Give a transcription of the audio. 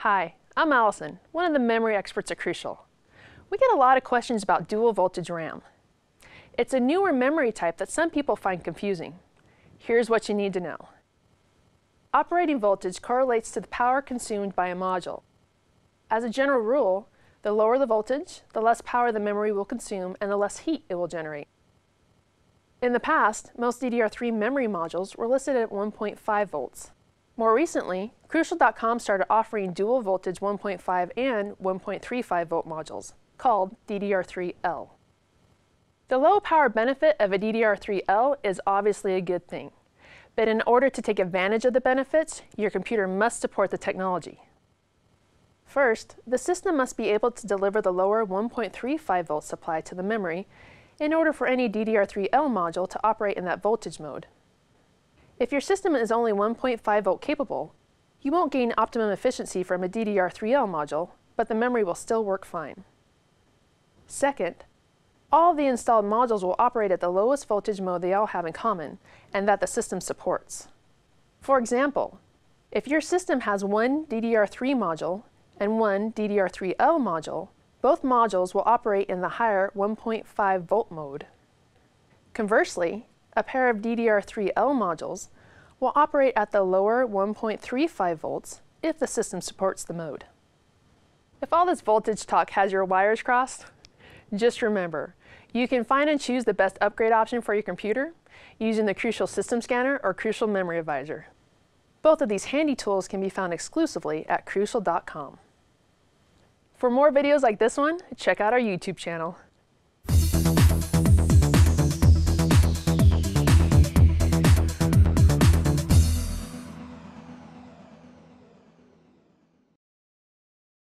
Hi, I'm Allison, one of the memory experts at Crucial. We get a lot of questions about dual voltage RAM. It's a newer memory type that some people find confusing. Here's what you need to know. Operating voltage correlates to the power consumed by a module. As a general rule, the lower the voltage, the less power the memory will consume and the less heat it will generate. In the past, most DDR3 memory modules were listed at 1.5 volts. More recently, Crucial.com started offering dual voltage 1.5 and 1.35 volt modules, called DDR3L. The low power benefit of a DDR3L is obviously a good thing, but in order to take advantage of the benefits, your computer must support the technology. First, the system must be able to deliver the lower 1.35 volt supply to the memory in order for any DDR3L module to operate in that voltage mode. If your system is only 1.5 volt capable, you won't gain optimum efficiency from a DDR3L module, but the memory will still work fine. Second, all the installed modules will operate at the lowest voltage mode they all have in common, and that the system supports. For example, if your system has one DDR3 module and one DDR3L module, both modules will operate in the higher 1.5 volt mode. Conversely, a pair of DDR3L modules will operate at the lower 1.35 volts if the system supports the mode. If all this voltage talk has your wires crossed, just remember, you can find and choose the best upgrade option for your computer using the Crucial System Scanner or Crucial Memory Advisor. Both of these handy tools can be found exclusively at Crucial.com. For more videos like this one, check out our YouTube channel.